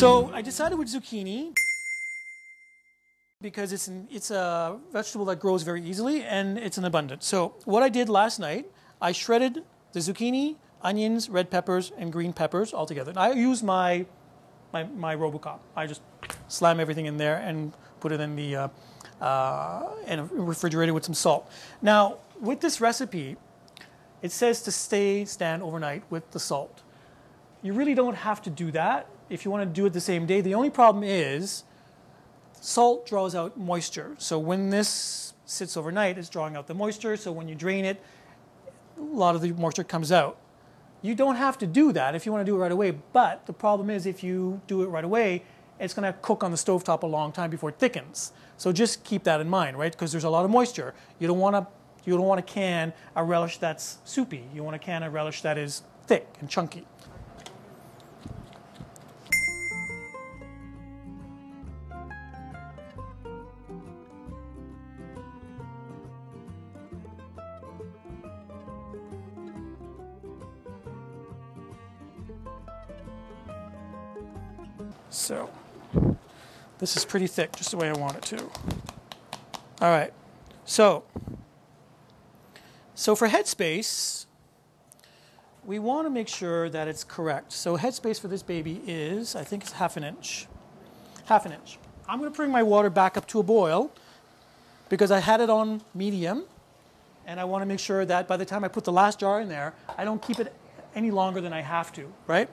So I decided with zucchini because it's, an, it's a vegetable that grows very easily and it's an abundance. So what I did last night, I shredded the zucchini, onions, red peppers, and green peppers all together. And I use my, my, my Robot Coupe. I just slam everything in there and put it in the uh, uh, refrigerator with some salt. Now, with this recipe, it says to stay stand overnight with the salt. You really don't have to do that if you want to do it the same day. The only problem is salt draws out moisture. So when this sits overnight, it's drawing out the moisture. So when you drain it, a lot of the moisture comes out. You don't have to do that if you want to do it right away. But the problem is if you do it right away, it's going to cook on the stovetop a long time before it thickens. So just keep that in mind, right? Because there's a lot of moisture. You don't want to you don't want to can a relish that's soupy. You want to can a relish that is thick and chunky. So this is pretty thick, just the way I want it to. All right, so, so for headspace, we want to make sure that it's correct. So headspace for this baby is, I think it's half an inch. Half an inch. I'm going to bring my water back up to a boil because I had it on medium and I want to make sure that by the time I put the last jar in there, I don't keep it any longer than I have to, right?